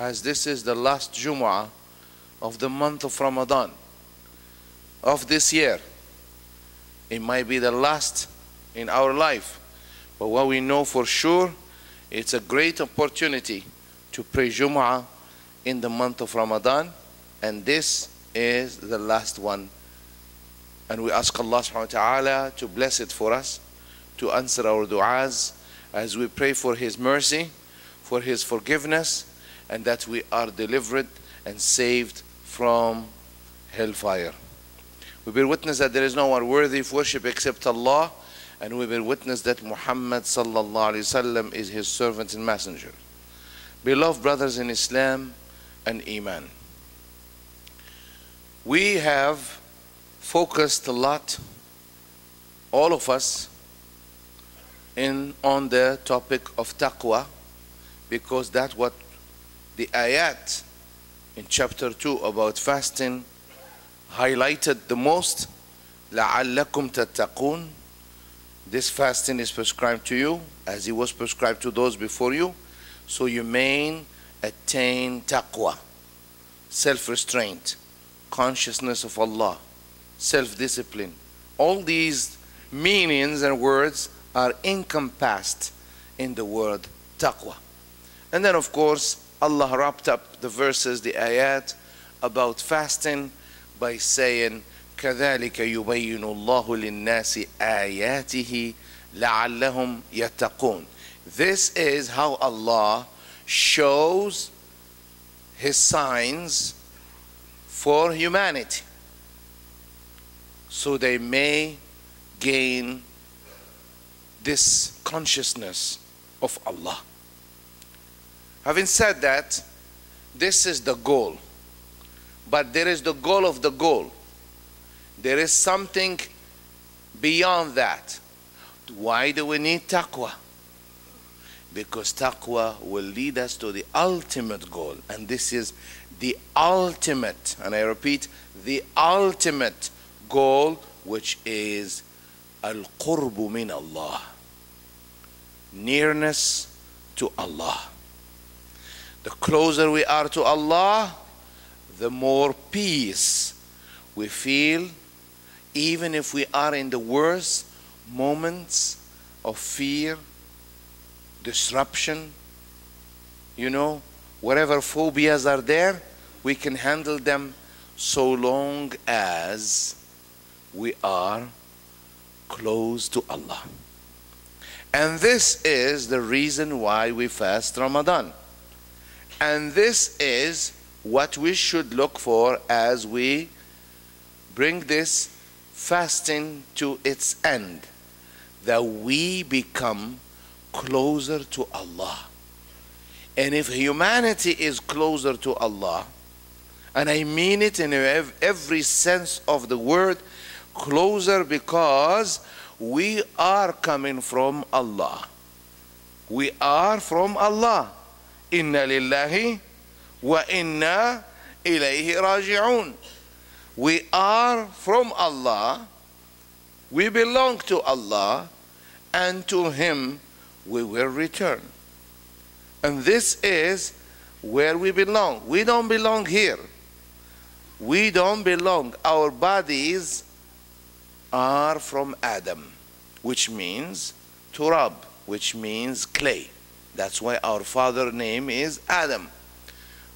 as this is the last Jumu'ah of the month of Ramadan of this year. It might be the last in our life, but what we know for sure, it's a great opportunity to pray Jumu'ah in the month of Ramadan, and this is the last one. And we ask Allah subhanahu wa ta'ala to bless it for us, to answer our du'as as we pray for His mercy, for His forgiveness, and that we are delivered and saved from hellfire. We bear witness that there is no one worthy of worship except Allah, and we bear witness that Muhammad sallallahu alaihi wasallam is His servant and messenger. Beloved brothers in Islam and Iman, we have focused a lot, all of us, in on the topic of taqwa, because that's what the ayat in chapter 2 about fasting highlighted the most لعلكم تتقون this fasting is prescribed to you as it was prescribed to those before you so you may attain taqwa self-restraint consciousness of Allah self-discipline all these meanings and words are encompassed in the word taqwa and then of course Allah wrapped up the verses the ayat about fasting by saying كذلك يبين الله للناس آياته لعلهم يتقون This is how Allah shows His signs for humanity so they may gain this consciousness of Allah. Having said that, this is the goal. But there is the goal of the goal. There is something beyond that. Why do we need taqwa? Because taqwa will lead us to the ultimate goal. And this is the ultimate, and I repeat, the ultimate goal, which is al qurbu min Allah. Nearness to Allah. The closer we are to Allah, the more peace we feel, even if we are in the worst moments of fear, disruption, you know, whatever phobias are there, we can handle them so long as we are close to Allah. And this is the reason why we fast Ramadan. And this is what we should look for as we bring this fasting to its end. That we become closer to Allah. And if humanity is closer to Allah, and I mean it in every sense of the word, closer because we are coming from Allah. We are from Allah. Inna lillahi wa inna ilayhi raji'un. We are from Allah. We belong to Allah and to Him we will return. And this is where we belong. We don't belong here. We don't belong. Our bodies are from Adam, which means turab, which means clay. That's why our father name is Adam.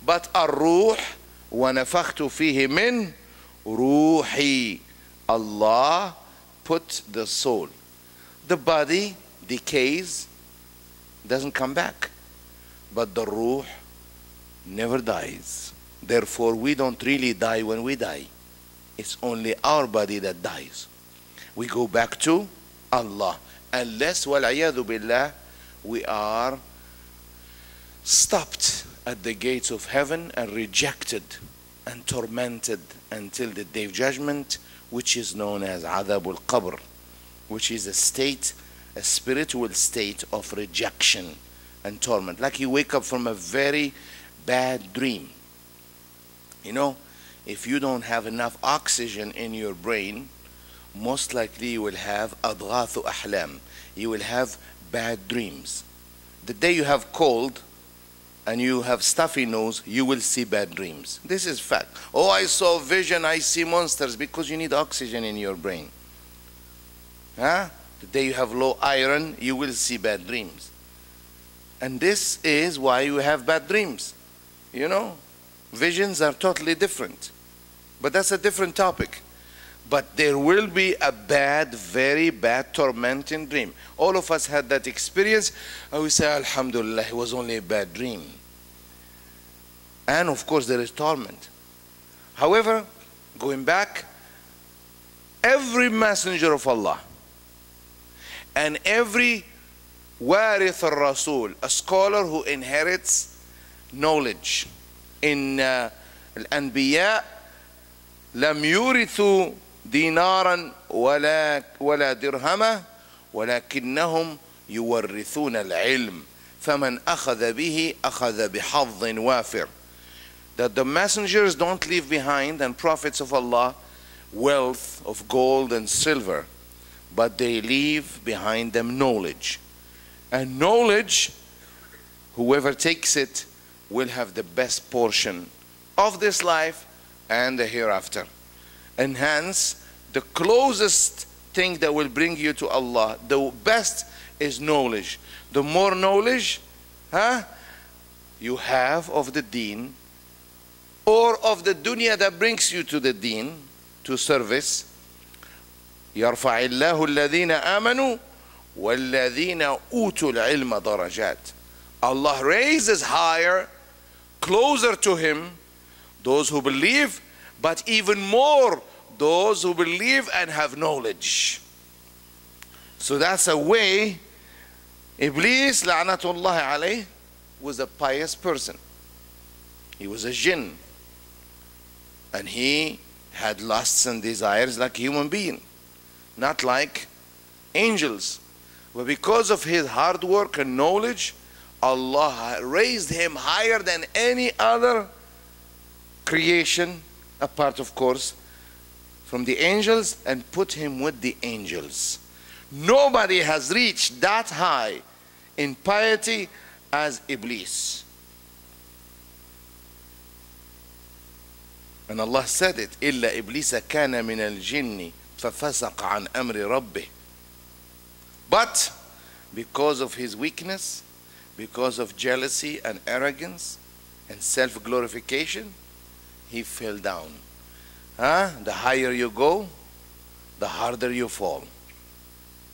But الروح ونفخت فيه من روحي Allah put the soul. The body decays, doesn't come back. But the ruh never dies. Therefore, we don't really die when we die. It's only our body that dies. We go back to Allah. Unless, wal'ayadu billah, we are stopped at the gates of heaven and rejected and tormented until the day of judgment, which is known as Adab al Qabr, which is a state, a spiritual state of rejection and torment. Like you wake up from a very bad dream. You know, if you don't have enough oxygen in your brain, most likely you will have adghathu ahlam. You will have bad dreams. The day you have cold, and you have stuffy nose, you will see bad dreams. This is fact. Oh, I saw vision, I see monsters because you need oxygen in your brain. Huh? The day you have low iron, you will see bad dreams. And this is why you have bad dreams. You know, visions are totally different. But that's a different topic. But there will be a bad, very bad, tormenting dream. All of us had that experience. And we say, Alhamdulillah, it was only a bad dream. And of course, there is torment. However, going back, every messenger of Allah and every warith al-Rasul, a scholar who inherits knowledge in uh, al-Anbiya, لم يورثوا دينارا ولا ولا درهما ولكنهم يورثون العلم فمن أخذ به أخذ بحظ وافر that the messengers don't leave behind and prophets of Allah wealth of gold and silver but they leave behind them knowledge and knowledge whoever takes it will have the best portion of this life and the hereafter and hence the closest thing that will bring you to Allah, the best is knowledge. The more knowledge huh, you have of the deen or of the dunya that brings you to the deen, to service, يرفع الله الذين آمنوا والذين أوتوا العلم درجات. Allah raises higher, closer to Him, those who believe, but even more those who believe and have knowledge. So that's a way Iblis, la'natullah alayh, was a pious person. He was a jinn. And he had lusts and desires like human being, not like angels. But because of his hard work and knowledge, Allah raised him higher than any other creation, apart of course from the angels and put him with the angels. Nobody has reached that high in piety as Iblis. And Allah said it, إلا إبليس كان من الجن ففسق عن أمر ربه. But because of his weakness, because of jealousy and arrogance and self-glorification, he fell down. Huh? The higher you go, the harder you fall.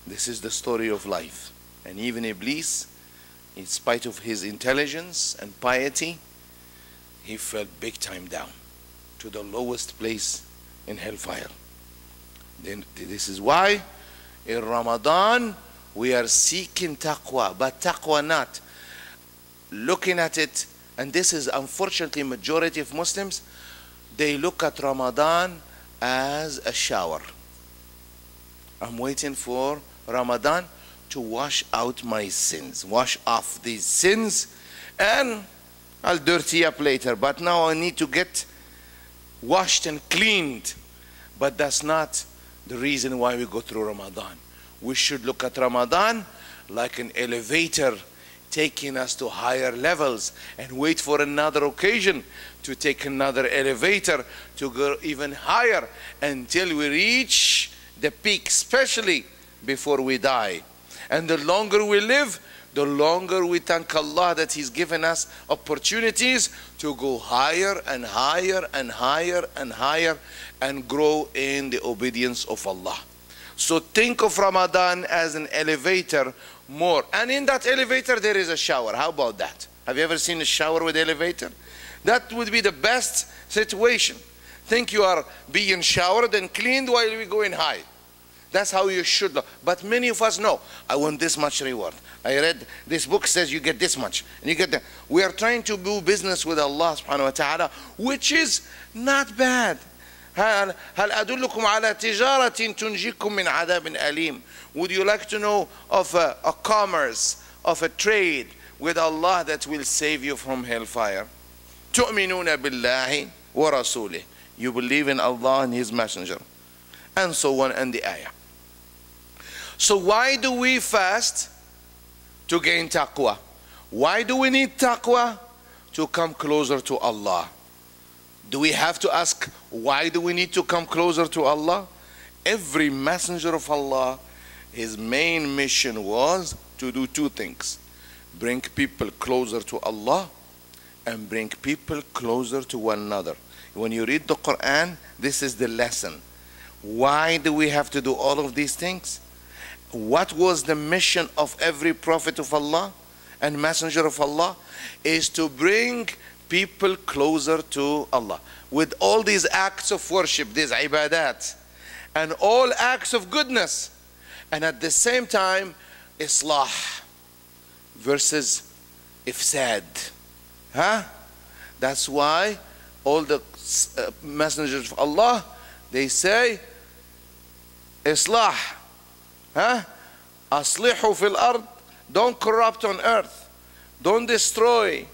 This is the story of life. And even Iblis, in spite of his intelligence and piety, he fell big time down to the lowest place in hellfire. Then this is why in Ramadan we are seeking taqwa, but taqwa not. Looking at it, and this is unfortunately majority of Muslims, they look at Ramadan as a shower. I'm waiting for Ramadan to wash out my sins, wash off these sins, and I'll dirty up later. But now I need to get washed and cleaned. But that's not the reason why we go through Ramadan. We should look at Ramadan like an elevator taking us to higher levels and wait for another occasion to take another elevator to go even higher until we reach the peak, especially before we die. And the longer we live, the longer we thank Allah that He's given us opportunities to go higher and higher and higher and higher and grow in the obedience of Allah. So think of Ramadan as an elevator more. And in that elevator, there is a shower. How about that? Have you ever seen a shower with elevator? That would be the best situation. Think you are being showered and cleaned while we going high. That's how you should look. But many of us know, I want this much reward. I read this book says you get this much. And you get that. We are trying to do business with Allah subhanahu wa ta'ala, which is not bad. هل أدلكم على تجارة تنجيكم من عذاب أليم Would you like to know of a, a commerce, of a trade with Allah that will save you from hellfire? تؤمنون بالله ورسوله You believe in Allah and His Messenger. And so on and the ayah. So why do we fast? To gain taqwa. Why do we need taqwa? to come closer to Allah. do we have to ask why do we need to come closer to Allah? Every messenger of Allah, his main mission was to do two things bring people closer to Allah and bring people closer to one another. When you read the Quran, this is the lesson. Why do we have to do all of these things? What was the mission of every prophet of Allah and messenger of Allah? Is to bring people closer to Allah. With all these acts of worship, these ibadat, and all acts of goodness, and at the same time, islah versus ifsad. Huh? That's why all the uh, messengers of Allah, they say, Islah. Huh? Aslihu fil ard. Don't corrupt on earth. Don't destroy.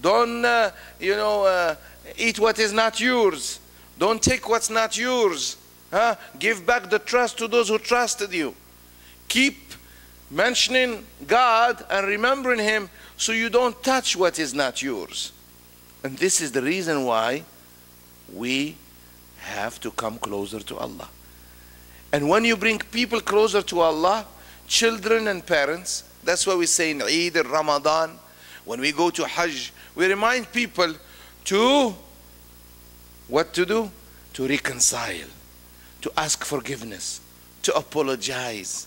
Don't, uh, you know, uh, eat what is not yours. Don't take what's not yours. Huh? Give back the trust to those who trusted you. Keep mentioning God and remembering Him so you don't touch what is not yours. And this is the reason why we have to come closer to Allah. And when you bring people closer to Allah, children and parents, that's why we say in Eid and Ramadan, when we go to Hajj, we remind people to what to do? To reconcile, to ask forgiveness, to apologize.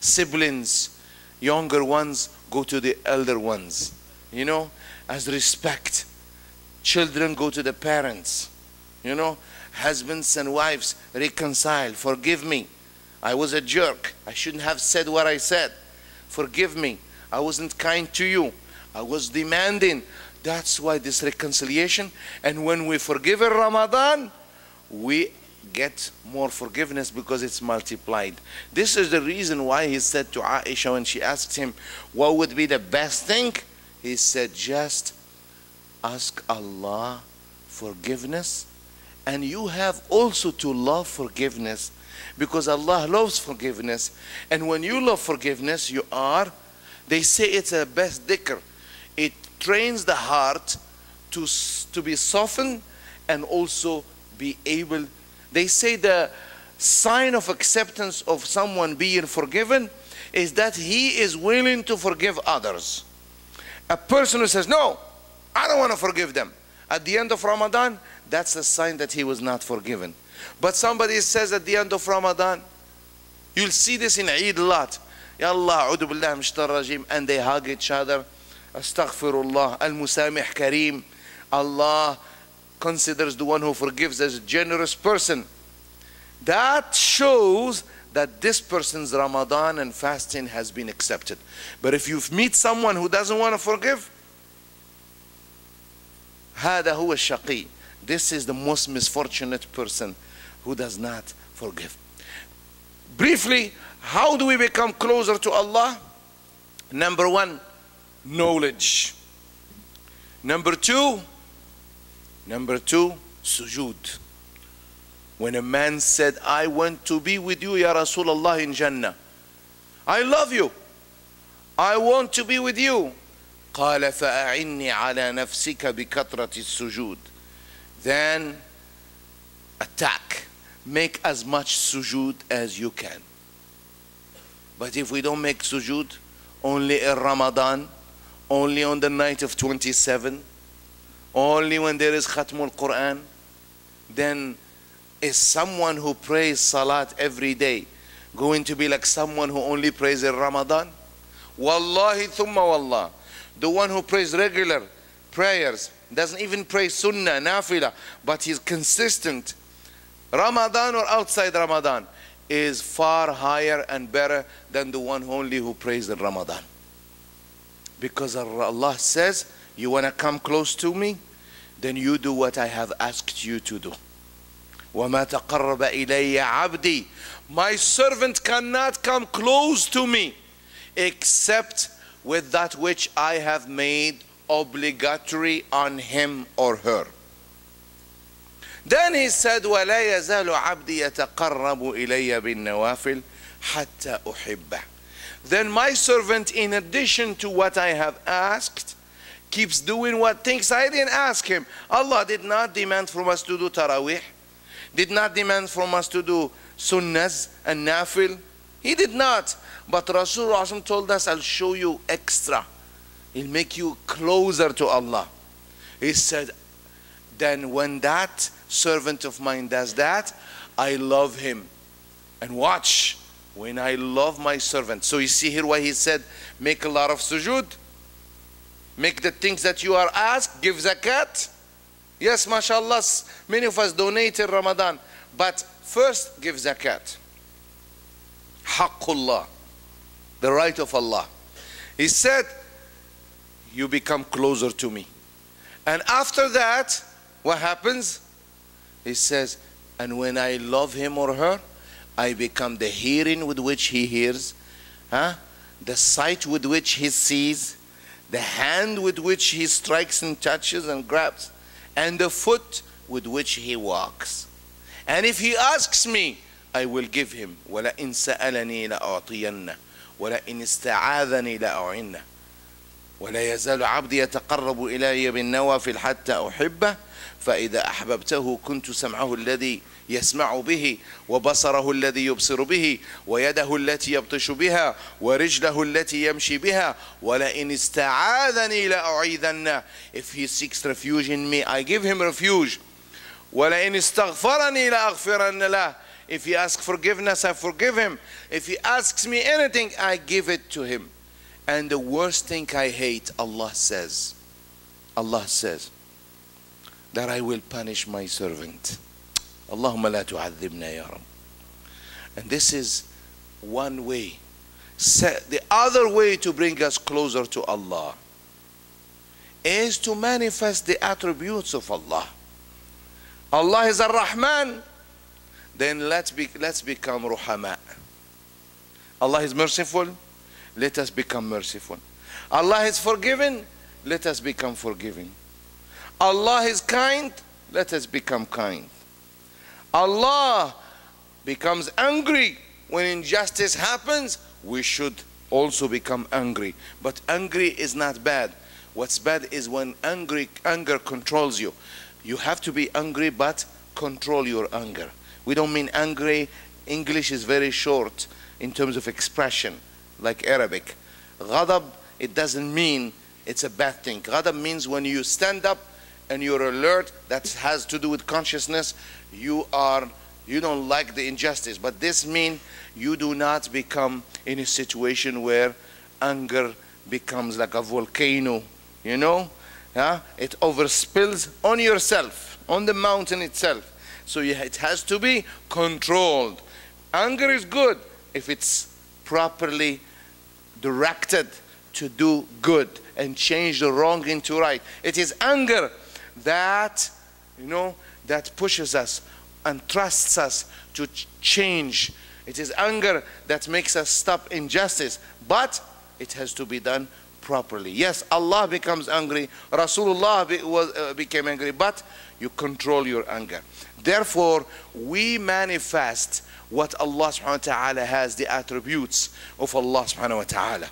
Siblings, younger ones, go to the elder ones, you know, as respect. Children go to the parents, you know, husbands and wives reconcile. Forgive me. I was a jerk. I shouldn't have said what I said. Forgive me. I wasn't kind to you. I was demanding. That's why this reconciliation. And when we forgive in Ramadan, we get more forgiveness because it's multiplied. This is the reason why he said to Aisha when she asked him, What would be the best thing? He said, Just ask Allah forgiveness. And you have also to love forgiveness because Allah loves forgiveness. And when you love forgiveness, you are, they say it's a best dhikr. Trains the heart to, to be softened and also be able they say the sign of acceptance of someone being forgiven is that he is willing to forgive others. A person who says, No, I don't want to forgive them. At the end of Ramadan, that's a sign that he was not forgiven. But somebody says at the end of Ramadan, you'll see this in Eid a lot. Ya Allah, and they hug each other. Astaghfirullah, al-musamih kareem. Allah considers the one who forgives as a generous person. That shows that this person's Ramadan and fasting has been accepted. But if you meet someone who doesn't want to forgive, هذا هو الشقي. This is the most misfortunate person who does not forgive. Briefly, how do we become closer to Allah? Number one, knowledge. Number two, Number two, sujood. When a man said, I want to be with you, Ya Rasulullah, in Jannah. I love you. I want to be with you. قال فأعني على نفسك بكثرة السجود. Then attack. Make as much sujood as you can. But if we don't make sujood, only in Ramadan, only on the night of 27, only when there is Khatmul Quran, then is someone who prays Salat every day going to be like someone who only prays in Ramadan? Wallahi thumma wallah. The one who prays regular prayers, doesn't even pray Sunnah, Nafila, but he's consistent. Ramadan or outside Ramadan is far higher and better than the one only who prays in Ramadan. Because Allah says, You want to come close to me? then you do what I have asked you to do. وَمَا تَقَرَّبَ إِلَيَّ عَبْدِي My servant cannot come close to me except with that which I have made obligatory on him or her. Then he said, وَلَا يَزَالُ عَبْدِي يَتَقَرَّبُ إِلَيَّ بِالنَّوَافِلِ حَتَّى أُحِبَّهُ then my servant, in addition to what I have asked, keeps doing what things I didn't ask him. Allah did not demand from us to do tarawih, did not demand from us to do sunnahs and nafil. He did not. But Rasulullah told us, I'll show you extra. He'll make you closer to Allah. He said, then when that servant of mine does that, I love him. And watch, when I love my servant. So you see here why he said, make a lot of sujood. Make the things that you are asked, give zakat. Yes, mashallah, many of us donate in Ramadan. But first, give zakat. Haqqullah, the right of Allah. He said, you become closer to me. And after that, what happens? He says, and when I love him or her, I become the hearing with which he hears, huh? the sight with which he sees, the hand with which he strikes and touches and grabs, and the foot with which he walks. And if he asks me, I will give him. وَلَئِن سَأَلَنِي لَأُعْطِيَنَّ وَلَئِن اسْتَعَاذَنِي لَأُعِنَّ ولا يزال عبدي يتقرب إلي بالنوافل حتى أحبه فإذا أحببته كنت سمعه الذي يسمع به وبصره الذي يبصر به ويده التي يبطش بها ورجله التي يمشي بها ولئن استعاذني لأعيذنه if he seeks refuge in me I give him refuge ولئن استغفرني لأغفرن له if he asks forgiveness I forgive him if he asks me anything I give it to him and the worst thing I hate Allah says Allah says that I will punish my servant Allahumma la tu'adhibna ya And this is one way. The other way to bring us closer to Allah is to manifest the attributes of Allah. Allah is Ar-Rahman. Then let's, be, let's become Ruhama. Allah is merciful. Let us become merciful. Allah is forgiving. Let us become forgiving. Allah is kind. Let us become kind. Allah becomes angry when injustice happens, we should also become angry. But angry is not bad. What's bad is when angry, anger controls you. You have to be angry, but control your anger. We don't mean angry. English is very short in terms of expression, like Arabic. Ghadab, it doesn't mean it's a bad thing. Ghadab means when you stand up and you're alert, that has to do with consciousness, you are you don't like the injustice but this means you do not become in a situation where anger becomes like a volcano you know? Yeah? it overspills on yourself on the mountain itself. So it has to be controlled. Anger is good if it's properly directed to do good and change the wrong into right. It is anger that you know that pushes us and trusts us to change. It is anger that makes us stop injustice, but it has to be done properly. Yes, Allah becomes angry, Rasulullah be, was, uh, became angry, but you control your anger. Therefore, we manifest what Allah subhanahu wa ta'ala has, the attributes of Allah subhanahu wa ta'ala.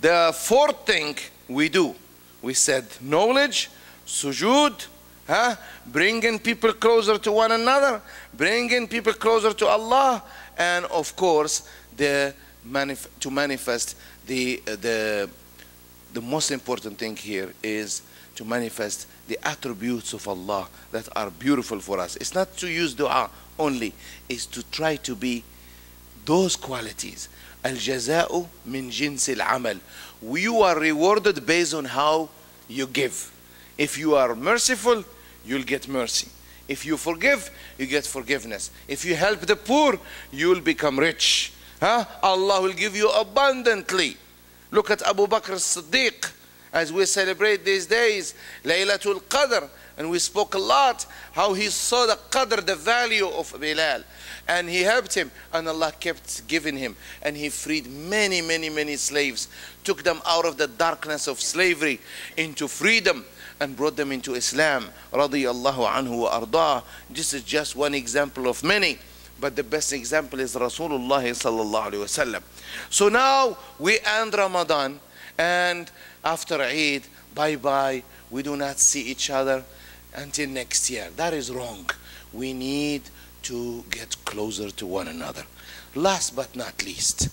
The fourth thing we do, we said knowledge, sujood, huh? bringing people closer to one another, bringing people closer to Allah, and of course, the manif to manifest the, uh, the, the most important thing here is to manifest the attributes of Allah that are beautiful for us. It's not to use dua only, it's to try to be those qualities. Al-jaza'u min jinsil amal. You are rewarded based on how you give. If you are merciful, you'll get mercy. If you forgive, you get forgiveness. If you help the poor, you'll become rich. Huh? Allah will give you abundantly. Look at Abu Bakr as-Siddiq as we celebrate these days, Laylatul Qadr. And we spoke a lot how he saw the Qadr, the value of Bilal. And he helped him, and Allah kept giving him. And he freed many, many, many slaves, took them out of the darkness of slavery into freedom and brought them into Islam. Radiallahu anhu wa arda. This is just one example of many. But the best example is Rasulullah sallallahu wasallam. So now we end Ramadan And after Eid, bye bye, we do not see each other until next year. That is wrong. We need to get closer to one another. Last but not least,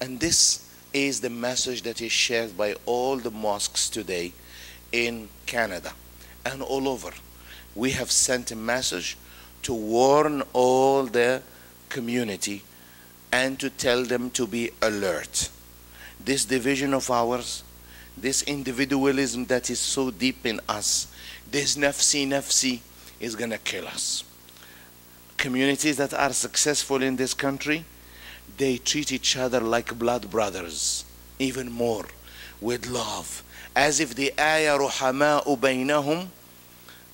and this is the message that is shared by all the mosques today in Canada and all over. We have sent a message to warn all the community and to tell them to be alert. This division of ours, this individualism that is so deep in us, this nafsi nafsi is going to kill us. Communities that are successful in this country, they treat each other like blood brothers, even more, with love, as if the ayah ruhama'u baynahum,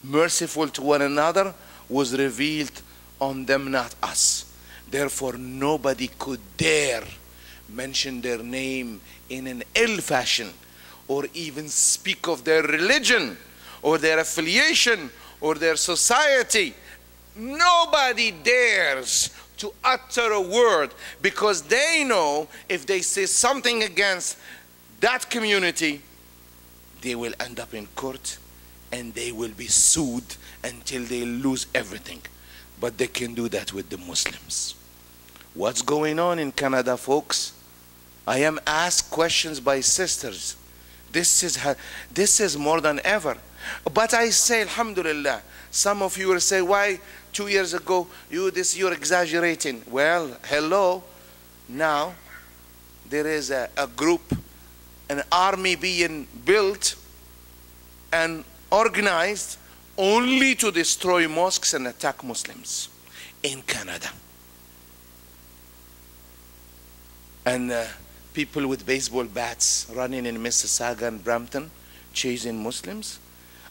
merciful to one another, was revealed on them, not us. Therefore, nobody could dare mention their name in an ill fashion or even speak of their religion or their affiliation or their society. Nobody dares to utter a word because they know if they say something against that community, they will end up in court and they will be sued until they lose everything. But they can do that with the Muslims. What's going on in Canada, folks? I am asked questions by sisters. This is, this is more than ever. But I say, Alhamdulillah. Some of you will say, why two years ago you this you're exaggerating? Well, hello. Now there is a, a group, an army being built and organized only to destroy mosques and attack Muslims in Canada. And uh, people with baseball bats running in Mississauga and Brampton chasing Muslims.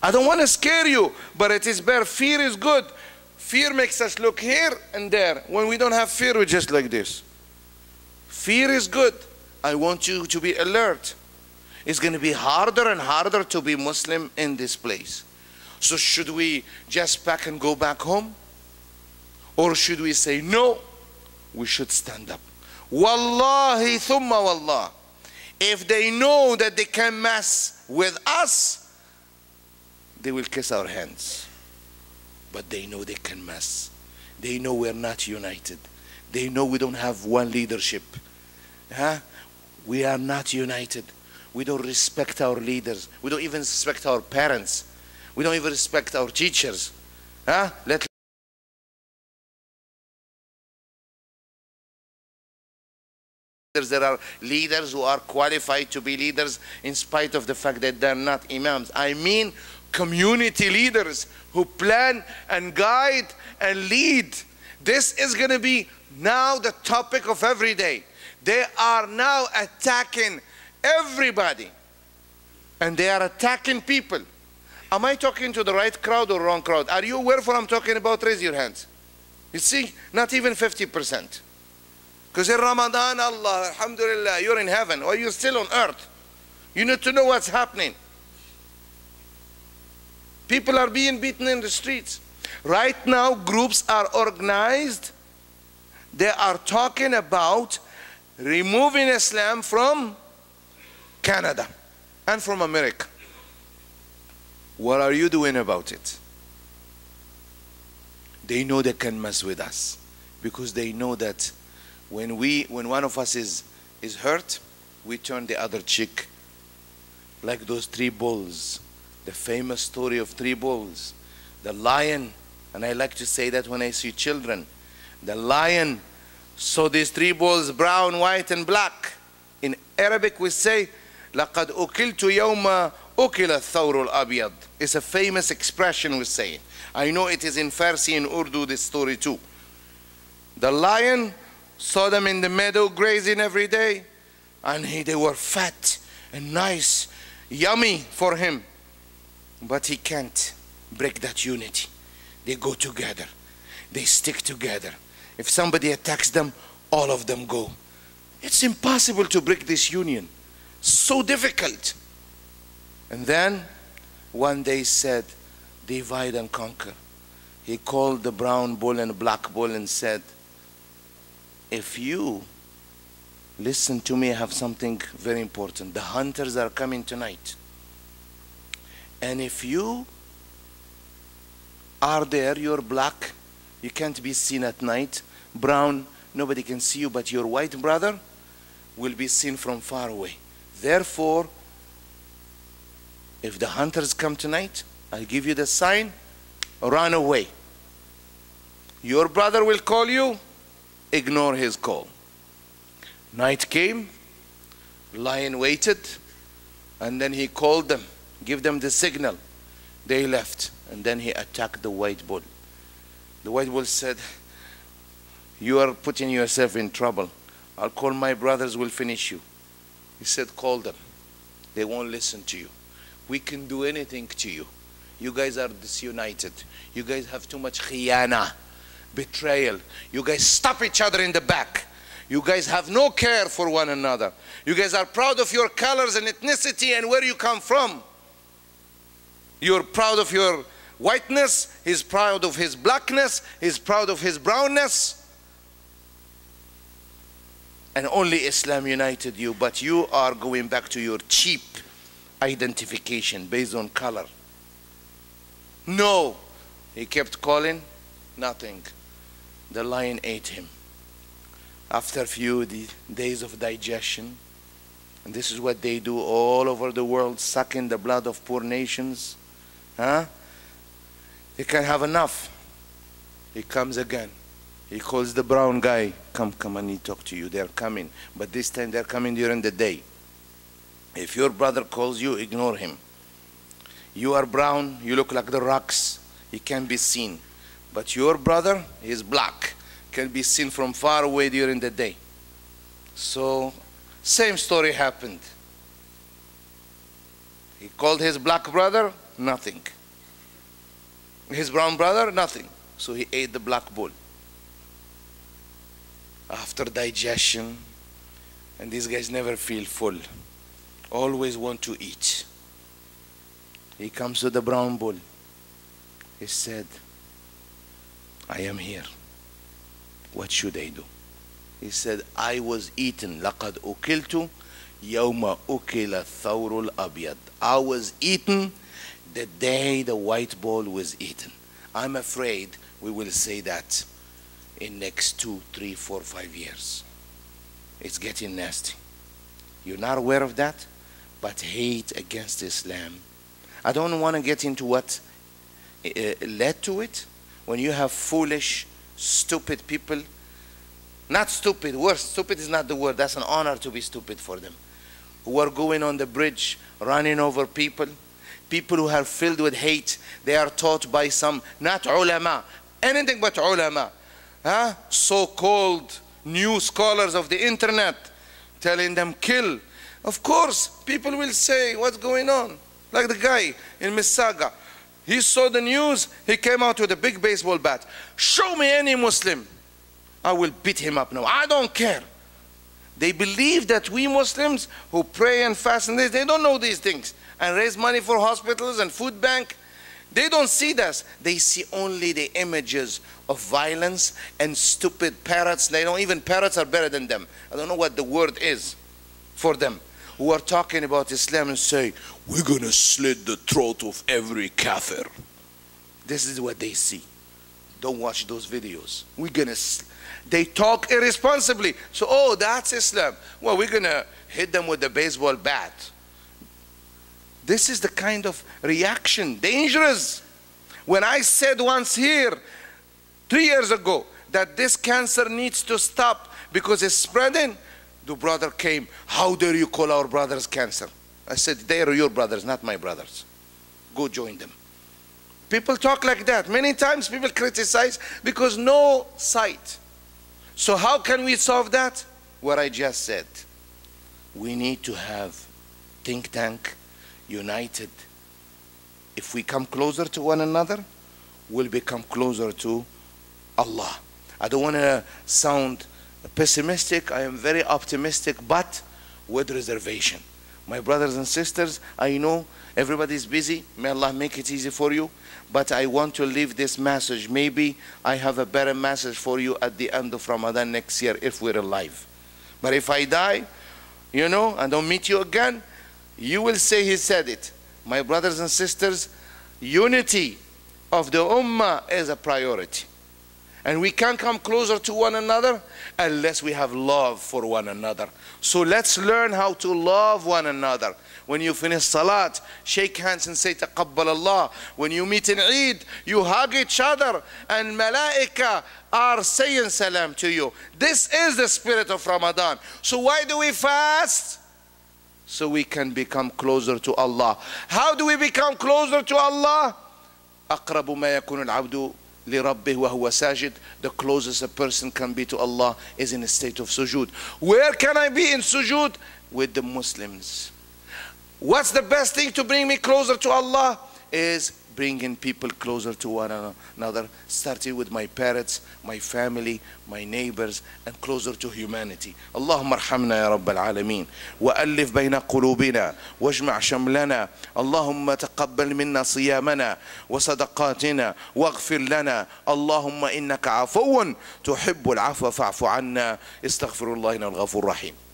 I don't want to scare you, but it is bad. Fear is good. Fear makes us look here and there. When we don't have fear, we're just like this. Fear is good. I want you to be alert. It's going to be harder and harder to be Muslim in this place. So, should we just pack and go back home? Or should we say, no, we should stand up? Wallahi thumma wallah. If they know that they can mess with us, they will kiss our hands. But they know they can mess. They know we're not united. They know we don't have one leadership. Huh? We are not united. We don't respect our leaders. We don't even respect our parents. We don't even respect our teachers. Huh? Let There are leaders who are qualified to be leaders in spite of the fact that they're not imams. I mean community leaders who plan and guide and lead. This is going to be now the topic of every day. They are now attacking everybody. And they are attacking people. Am I talking to the right crowd or wrong crowd? Are you aware of what I'm talking about? Raise your hands. You see, not even 50%. Because in Ramadan, Allah, Alhamdulillah, you're in heaven or you're still on earth. You need to know what's happening. People are being beaten in the streets. Right now, groups are organized. They are talking about removing Islam from Canada and from America. What are you doing about it? They know they can mess with us because they know that when we when one of us is is hurt we turn the other cheek like those three bulls the famous story of three bulls the lion and i like to say that when i see children the lion saw these three bulls brown white and black in arabic we say لقد أكلت يوم أكل الثور الأبيض It's a famous expression we say. I know it is in Farsi and Urdu this story too. The lion saw them in the meadow grazing every day, and he, they were fat and nice, yummy for him. But he can't break that unity. They go together, they stick together. If somebody attacks them, all of them go. It's impossible to break this union. So difficult. And then one day said, divide and conquer. He called the brown bull and black bull and said, if you Listen to me, I have something very important. The hunters are coming tonight. And if you are there, you're black, you can't be seen at night, brown, nobody can see you, but your white brother will be seen from far away. Therefore, if the hunters come tonight, I'll give you the sign, run away. Your brother will call you, ignore his call. Night came, lion waited, and then he called them, give them the signal. They left, and then he attacked the white bull. The white bull said, You are putting yourself in trouble. I'll call my brothers, will finish you. He said, Call them. They won't listen to you. We can do anything to you. You guys are disunited. You guys have too much khiyana, betrayal. You guys stab each other in the back. You guys have no care for one another. You guys are proud of your colors and ethnicity and where you come from. You're proud of your whiteness. He's proud of his blackness. He's proud of his brownness. And only Islam united you, but you are going back to your cheap identification based on color. No. He kept calling, nothing. The lion ate him. After a few days of digestion, and this is what they do all over the world, sucking the blood of poor nations. Huh? They can have enough. He comes again. He calls the brown guy, come, come, I need to talk to you. They're coming. But this time they're coming during the day. If your brother calls you, ignore him. You are brown, you look like the rocks, he can't be seen. But your brother is black, can be seen from far away during the day. So, same story happened. He called his black brother, nothing. His brown brother, nothing. So he ate the black bull After digestion, and these guys never feel full always want to eat. He comes to the brown bull. He said, I am here. What should I do? He said, I was eaten. لقد أكلت يوم أكل الثور الأبيض. I was eaten the day the white bull was eaten. I'm afraid we will say that in next two, three, four, five years. It's getting nasty. You're not aware of that? but hate against Islam. I don't want to get into what uh, led to it. When you have foolish, stupid people, not stupid, worse, stupid is not the word, that's an honor to be stupid for them, who are going on the bridge, running over people, people who are filled with hate, they are taught by some, not ulama, anything but ulama, huh? so-called new scholars of the internet, telling them kill, of course, people will say, what's going on? Like the guy in Mississauga. He saw the news, he came out with a big baseball bat. Show me any Muslim. I will beat him up now. I don't care. They believe that we Muslims who pray and fast and this, they don't know these things. And raise money for hospitals and food bank. They don't see this. They see only the images of violence and stupid parrots. They don't even parrots are better than them. I don't know what the word is for them who are talking about Islam and say, we're going to slit the throat of every kafir. This is what they see. Don't watch those videos. We're going to, they talk irresponsibly. So, oh, that's Islam. Well, we're going to hit them with a baseball bat. This is the kind of reaction, dangerous. When I said once here, three years ago, that this cancer needs to stop because it's spreading, the brother came, how dare you call our brothers cancer? I said, they are your brothers, not my brothers. Go join them. People talk like that. Many times people criticize because no sight. So how can we solve that? What I just said. We need to have think tank, united. If we come closer to one another, we'll become closer to Allah. I don't want to sound pessimistic, I am very optimistic, but with reservation. My brothers and sisters, I know everybody's busy. May Allah make it easy for you. But I want to leave this message. Maybe I have a better message for you at the end of Ramadan next year if we're alive. But if I die, you know, and don't meet you again, you will say he said it. My brothers and sisters, unity of the ummah is a priority. And we can't come closer to one another unless we have love for one another. So let's learn how to love one another. When you finish salat, shake hands and say taqabbal Allah. When you meet in Eid, you hug each other and malaika are saying salam to you. This is the spirit of Ramadan. So why do we fast? So we can become closer to Allah. How do we become closer to Allah? أقرب ما يكون العبد لربه وهو ساجد the closest a person can be to Allah is in a state of sujood where can I be in sujood with the Muslims what's the best thing to bring me closer to Allah is bringing people closer to one another starting with my parents my family my neighbors and closer to humanity. اللهم ارحمنا يا رب العالمين وألف بين قلوبنا واجمع شملنا اللهم تقبل منا صيامنا وصدقاتنا واغفر لنا اللهم إنك عفو تحب العفو فاعف عنا استغفر الله إنه الغفور الرحيم